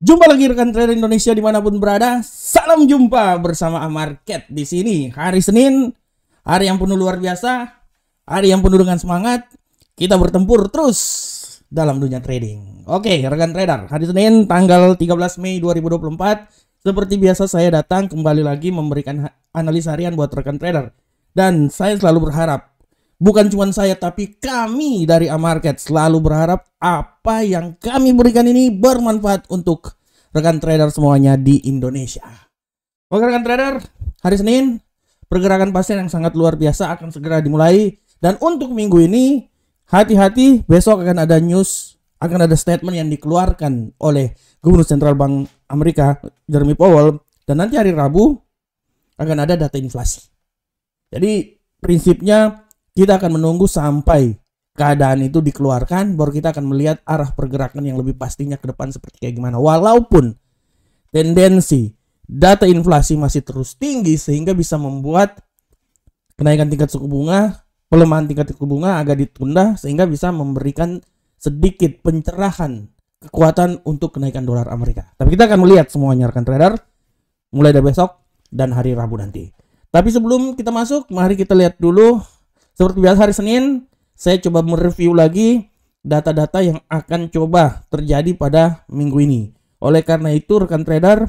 Jumpa lagi rekan trader Indonesia di mana pun berada. Salam jumpa bersama Amarket di sini. Hari Senin, hari yang penuh luar biasa, hari yang penuh dengan semangat. Kita bertempur terus dalam dunia trading. Oke, rekan trader, hari Senin tanggal 13 Mei 2024. Seperti biasa saya datang kembali lagi memberikan analis harian buat rekan trader. Dan saya selalu berharap Bukan cuma saya tapi kami dari Amarket selalu berharap apa yang kami berikan ini bermanfaat untuk rekan trader semuanya di Indonesia. Oke rekan trader, hari Senin pergerakan pasien yang sangat luar biasa akan segera dimulai dan untuk minggu ini hati-hati besok akan ada news, akan ada statement yang dikeluarkan oleh Gubernur Sentral Bank Amerika Jeremy Powell dan nanti hari Rabu akan ada data inflasi. Jadi prinsipnya kita akan menunggu sampai keadaan itu dikeluarkan baru kita akan melihat arah pergerakan yang lebih pastinya ke depan seperti kayak gimana walaupun tendensi data inflasi masih terus tinggi sehingga bisa membuat kenaikan tingkat suku bunga pelemahan tingkat suku bunga agak ditunda sehingga bisa memberikan sedikit pencerahan kekuatan untuk kenaikan dolar Amerika. Tapi kita akan melihat semuanya rekan trader mulai dari besok dan hari Rabu nanti. Tapi sebelum kita masuk, mari kita lihat dulu seperti biasa hari Senin, saya coba mereview lagi data-data yang akan coba terjadi pada minggu ini. Oleh karena itu rekan trader,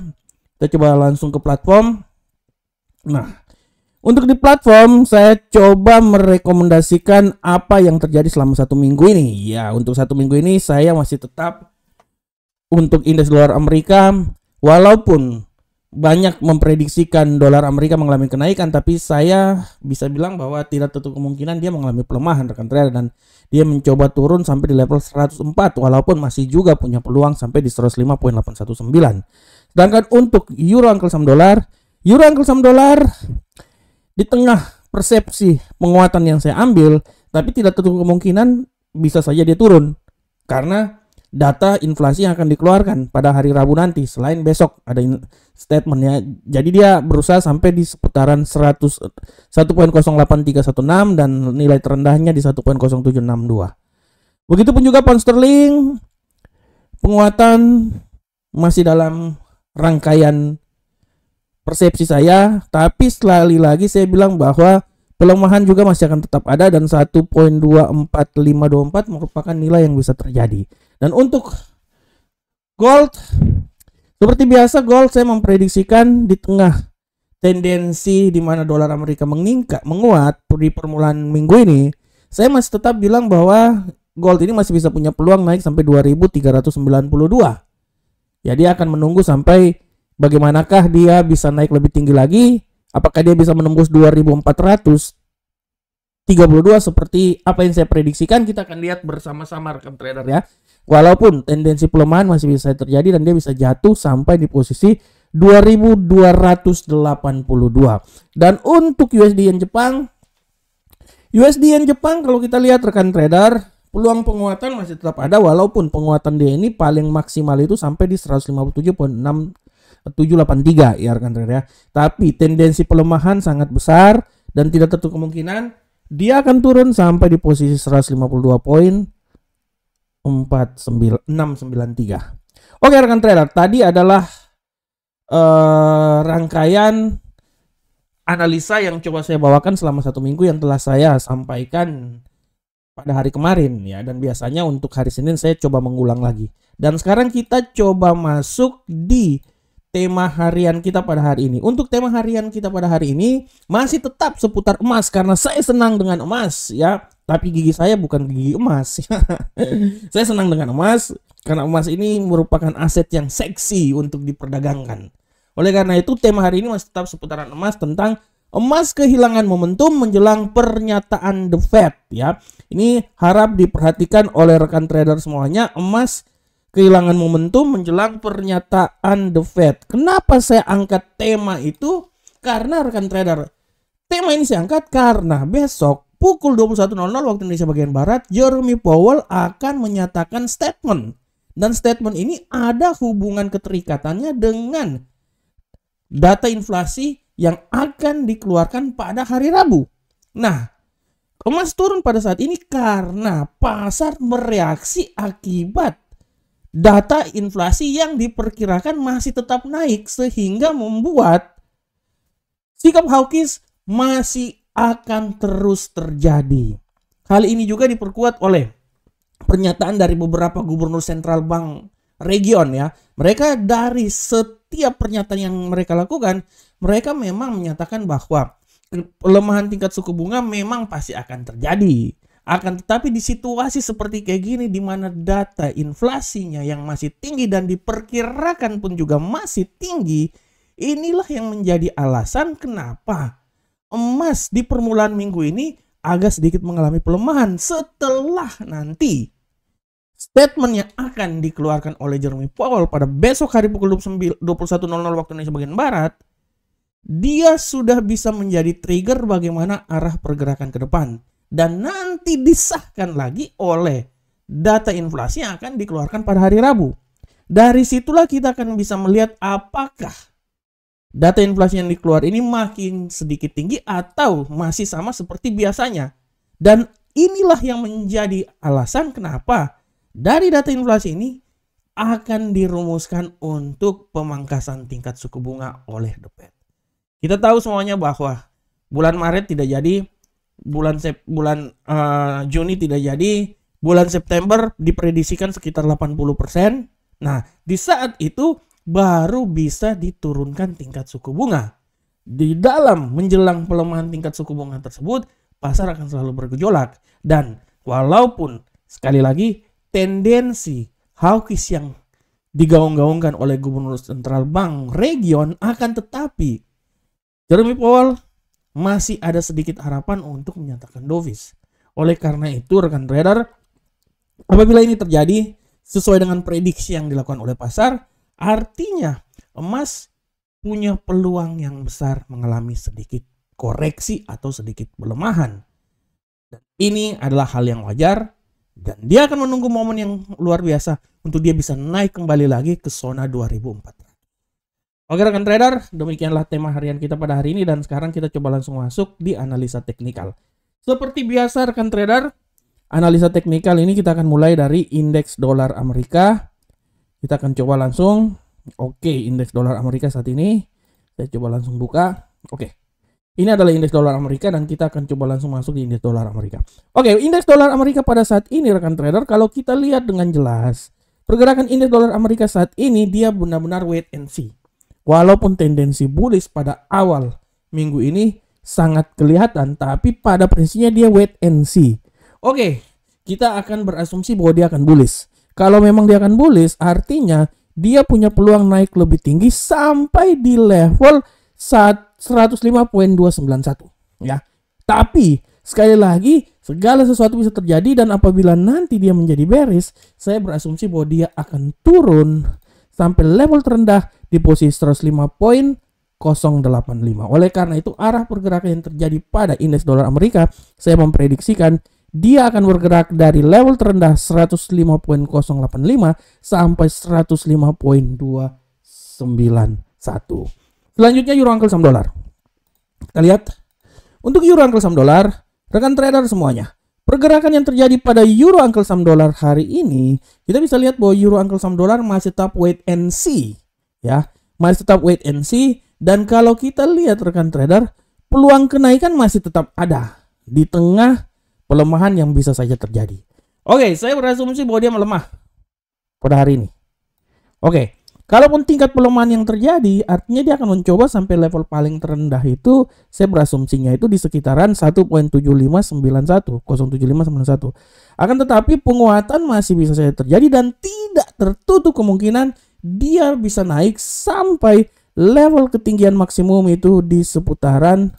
kita coba langsung ke platform. Nah, untuk di platform saya coba merekomendasikan apa yang terjadi selama satu minggu ini. Ya, untuk satu minggu ini saya masih tetap untuk indeks dolar Amerika walaupun banyak memprediksikan dolar Amerika mengalami kenaikan tapi saya bisa bilang bahwa tidak tertutup kemungkinan dia mengalami pelemahan rekan trader dan dia mencoba turun sampai di level 104 walaupun masih juga punya peluang sampai di 105.819 sedangkan untuk euro angkel sam dolar euro angkel sam dolar di tengah persepsi penguatan yang saya ambil tapi tidak tertutup kemungkinan bisa saja dia turun. Karena data inflasi yang akan dikeluarkan pada hari Rabu nanti selain besok. Ada statementnya. Jadi dia berusaha sampai di seputaran 100 1.08316 dan nilai terendahnya di 1.0762 begitupun juga pound sterling penguatan masih dalam rangkaian persepsi saya. Tapi sekali lagi saya bilang bahwa pelemahan juga masih akan tetap ada dan 1.24524 merupakan nilai yang bisa terjadi dan untuk gold seperti biasa gold saya memprediksikan di tengah tendensi di mana dolar Amerika meningkat, menguat di permulaan minggu ini, saya masih tetap bilang bahwa gold ini masih bisa punya peluang naik sampai 2392. Ya akan menunggu sampai bagaimanakah dia bisa naik lebih tinggi lagi, apakah dia bisa menembus 2400 32 seperti apa yang saya prediksikan kita akan lihat bersama-sama rekan trader ya. Walaupun tendensi pelemahan masih bisa terjadi dan dia bisa jatuh sampai di posisi 2282. Dan untuk USD yen Jepang USD yen Jepang kalau kita lihat rekan trader peluang penguatan masih tetap ada walaupun penguatan dia ini paling maksimal itu sampai di 157.6783 ya rekan trader ya. Tapi tendensi pelemahan sangat besar dan tidak tertutup kemungkinan dia akan turun sampai di posisi 152 poin 49693. Oke rekan trader, tadi adalah uh, rangkaian analisa yang coba saya bawakan selama satu minggu yang telah saya sampaikan pada hari kemarin ya dan biasanya untuk hari Senin saya coba mengulang lagi. Dan sekarang kita coba masuk di tema harian kita pada hari ini. Untuk tema harian kita pada hari ini masih tetap seputar emas karena saya senang dengan emas ya. Tapi gigi saya bukan gigi emas. saya senang dengan emas karena emas ini merupakan aset yang seksi untuk diperdagangkan. Oleh karena itu tema hari ini masih tetap seputaran emas tentang emas kehilangan momentum menjelang pernyataan The Fed ya. Ini harap diperhatikan oleh rekan trader semuanya. Emas kehilangan momentum menjelang pernyataan The Fed. Kenapa saya angkat tema itu? Karena rekan trader, tema ini saya angkat karena besok pukul 21.00 waktu Indonesia bagian Barat, Jeremy Powell akan menyatakan statement. Dan statement ini ada hubungan keterikatannya dengan data inflasi yang akan dikeluarkan pada hari Rabu. Nah, emas turun pada saat ini karena pasar mereaksi akibat data inflasi yang diperkirakan masih tetap naik sehingga membuat sikap hawkish masih akan terus terjadi. Hal ini juga diperkuat oleh pernyataan dari beberapa gubernur sentral bank region ya. Mereka dari setiap pernyataan yang mereka lakukan, mereka memang menyatakan bahwa pelemahan tingkat suku bunga memang pasti akan terjadi. Akan tetapi di situasi seperti kayak gini di mana data inflasinya yang masih tinggi dan diperkirakan pun juga masih tinggi, inilah yang menjadi alasan kenapa emas di permulaan minggu ini agak sedikit mengalami pelemahan setelah nanti statement yang akan dikeluarkan oleh Jeremy Powell pada besok hari pukul 21.00 waktu Indonesia bagian Barat, dia sudah bisa menjadi trigger bagaimana arah pergerakan ke depan dan nanti disahkan lagi oleh data inflasi yang akan dikeluarkan pada hari Rabu. Dari situlah kita akan bisa melihat apakah data inflasi yang dikeluar ini makin sedikit tinggi atau masih sama seperti biasanya. Dan inilah yang menjadi alasan kenapa dari data inflasi ini akan dirumuskan untuk pemangkasan tingkat suku bunga oleh The Fed. Kita tahu semuanya bahwa bulan Maret tidak jadi bulan Sep, bulan uh, Juni tidak jadi, bulan September diprediksikan sekitar 80%. Nah, di saat itu baru bisa diturunkan tingkat suku bunga. Di dalam menjelang pelemahan tingkat suku bunga tersebut, pasar akan selalu bergejolak dan walaupun sekali lagi tendensi hawkish yang digaung-gaungkan oleh gubernur sentral bank region akan tetapi Jeremy Powell masih ada sedikit harapan untuk menyatakan dovish. Oleh karena itu, rekan trader, apabila ini terjadi sesuai dengan prediksi yang dilakukan oleh pasar, artinya emas punya peluang yang besar mengalami sedikit koreksi atau sedikit pelemahan. Dan ini adalah hal yang wajar dan dia akan menunggu momen yang luar biasa untuk dia bisa naik kembali lagi ke zona 2004. Oke rekan trader, demikianlah tema harian kita pada hari ini dan sekarang kita coba langsung masuk di analisa teknikal. Seperti biasa rekan trader, analisa teknikal ini kita akan mulai dari indeks dolar Amerika. Kita akan coba langsung. Oke, indeks dolar Amerika saat ini. Saya coba langsung buka. Oke. Ini adalah indeks dolar Amerika dan kita akan coba langsung masuk di indeks dolar Amerika. Oke, indeks dolar Amerika pada saat ini rekan trader kalau kita lihat dengan jelas, pergerakan indeks dolar Amerika saat ini dia benar-benar wait and see Walaupun tendensi bullish pada awal minggu ini sangat kelihatan, tapi pada prinsipnya dia wait and see. Oke, kita akan berasumsi bahwa dia akan bullish. Kalau memang dia akan bullish, artinya dia punya peluang naik lebih tinggi sampai di level 105.291 ya. Tapi sekali lagi segala sesuatu bisa terjadi dan apabila nanti dia menjadi bearish, saya berasumsi bahwa dia akan turun sampai level terendah di posisi 105.085. Oleh karena itu arah pergerakan yang terjadi pada indeks dolar Amerika saya memprediksikan dia akan bergerak dari level terendah 105.085 sampai 105.291. Selanjutnya euro angkel sam dolar. Kita lihat untuk euro angkel sam dolar, rekan trader semuanya. Pergerakan yang terjadi pada euro uncle sam dolar hari ini, kita bisa lihat bahwa euro uncle sam dolar masih tetap wait and see, ya, masih tetap wait and see. Dan kalau kita lihat rekan trader, peluang kenaikan masih tetap ada di tengah pelemahan yang bisa saja terjadi. Oke, saya berasumsi bahwa dia melemah pada hari ini. Oke, Kalaupun tingkat pelemahan yang terjadi, artinya dia akan mencoba sampai level paling terendah itu, saya berasumsinya itu di sekitaran 1.7591, 07591. Akan tetapi penguatan masih bisa saja terjadi dan tidak tertutup kemungkinan dia bisa naik sampai level ketinggian maksimum itu di seputaran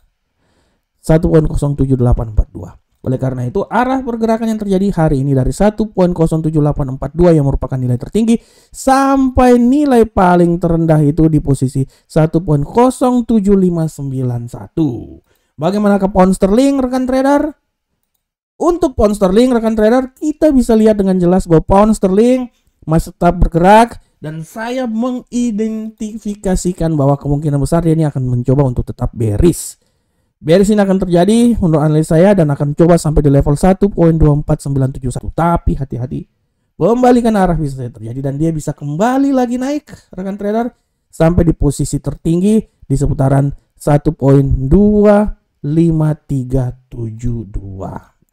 1.07842. Oleh karena itu, arah pergerakan yang terjadi hari ini dari 1.07842 yang merupakan nilai tertinggi sampai nilai paling terendah itu di posisi 1.07591. Bagaimana ke pound sterling rekan trader? Untuk pound sterling rekan trader, kita bisa lihat dengan jelas bahwa pound sterling masih tetap bergerak dan saya mengidentifikasikan bahwa kemungkinan besar dia ini akan mencoba untuk tetap bearish Bearish ini akan terjadi menurut analis saya dan akan coba sampai di level 1.24971. Tapi hati-hati pembalikan arah bisa terjadi dan dia bisa kembali lagi naik rekan trader sampai di posisi tertinggi di seputaran 1.25372.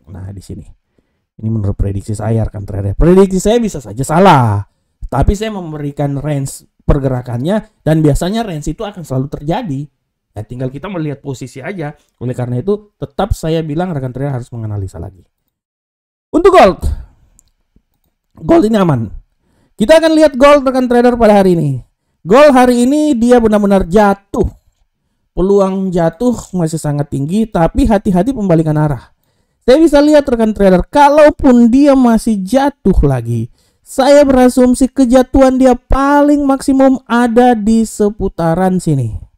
Nah, di sini. Ini menurut prediksi saya rekan trader. Prediksi saya bisa saja salah. Tapi saya memberikan range pergerakannya dan biasanya range itu akan selalu terjadi. Ya, tinggal kita melihat posisi aja. Oleh karena itu, tetap saya bilang rekan trader harus menganalisa lagi. Untuk gold. Gold ini aman. Kita akan lihat gold rekan trader pada hari ini. Gold hari ini dia benar-benar jatuh. Peluang jatuh masih sangat tinggi, tapi hati-hati pembalikan arah. Saya bisa lihat rekan trader, kalaupun dia masih jatuh lagi, saya berasumsi kejatuhan dia paling maksimum ada di seputaran sini.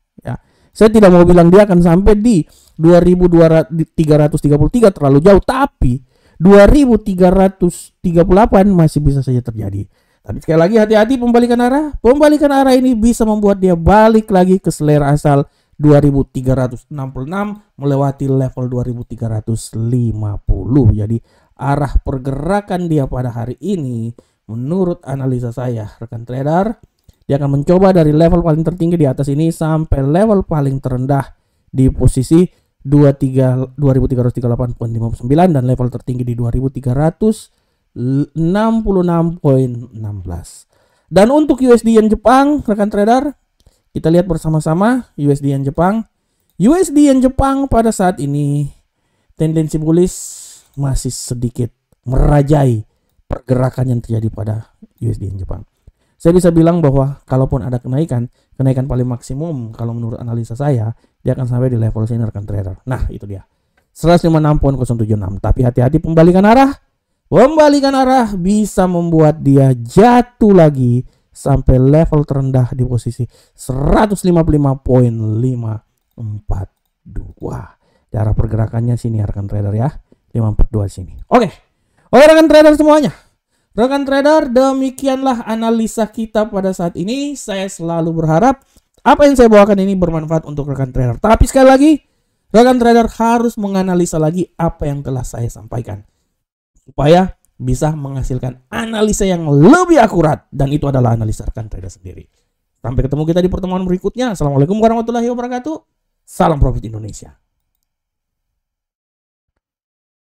Ya, saya tidak mau bilang dia akan sampai di 2333 terlalu jauh, tapi 2338 masih bisa saja terjadi. Tapi sekali lagi hati-hati pembalikan arah. Pembalikan arah ini bisa membuat dia balik lagi ke selera asal 2366 melewati level 2350. Jadi arah pergerakan dia pada hari ini menurut analisa saya rekan trader dia akan mencoba dari level paling tertinggi di atas ini sampai level paling terendah di posisi 23 2338.59 dan level tertinggi di 2366.16. Dan untuk USD yen Jepang rekan trader kita lihat bersama-sama USD yen Jepang. USD yen Jepang pada saat ini tendensi bullish masih sedikit merajai pergerakan yang terjadi pada USD yen Jepang. Saya bisa bilang bahwa kalaupun ada kenaikan, kenaikan paling maksimum kalau menurut analisa saya, dia akan sampai di level sini rekan trader. Nah, itu dia. 156.076. Tapi hati-hati pembalikan arah. Pembalikan arah bisa membuat dia jatuh lagi sampai level terendah di posisi 155.542. Cara pergerakannya sini rekan trader ya. 542 sini. Oke. Oke rekan trader semuanya. Rekan trader, demikianlah analisa kita pada saat ini. Saya selalu berharap apa yang saya bawakan ini bermanfaat untuk rekan trader. Tapi sekali lagi, rekan trader harus menganalisa lagi apa yang telah saya sampaikan. Supaya bisa menghasilkan analisa yang lebih akurat dan itu adalah analisa rekan trader sendiri. Sampai ketemu kita di pertemuan berikutnya. Assalamualaikum warahmatullahi wabarakatuh. Salam profit Indonesia.